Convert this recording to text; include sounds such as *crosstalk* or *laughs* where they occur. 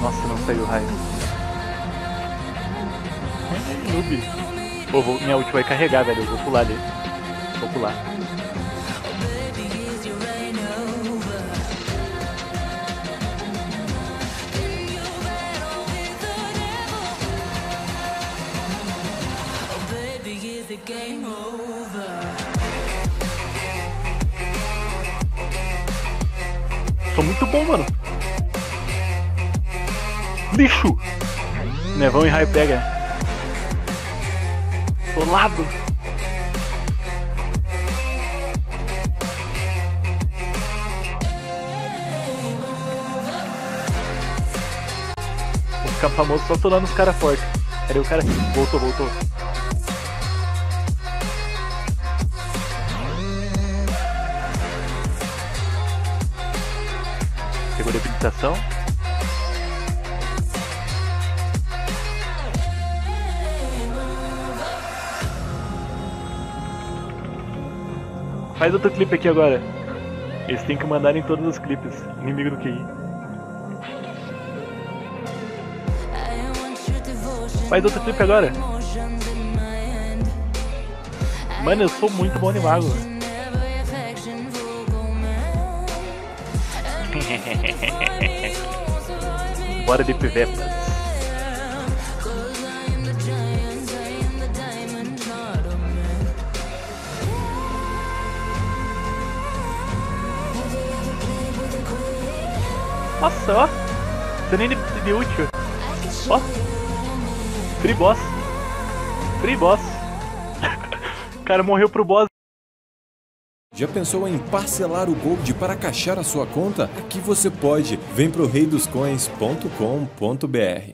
Nossa, não saiu raio. É, noob. Vou, minha ult vai carregar, velho. Eu vou pular ali. Vou pular. Tô muito bom, mano. Lixo! Nevão e raio pega. Solado! Vou ficar famoso só solando os caras fortes. Cadê o cara aqui? Voltou, voltou. Pegou debilitação. Faz outro clipe aqui agora. Eles têm que mandar em todos os clipes. Inimigo do QI. Faz outro clipe agora. Mano, eu sou muito bom de mago. Bora de pivetas. Nossa, ó. Você nem de, de útil. Ó. Free boss. Free boss. *laughs* o cara morreu pro boss. Já pensou em parcelar o Gold para caixar a sua conta? Aqui você pode. Vem pro reidoscoins.com.br.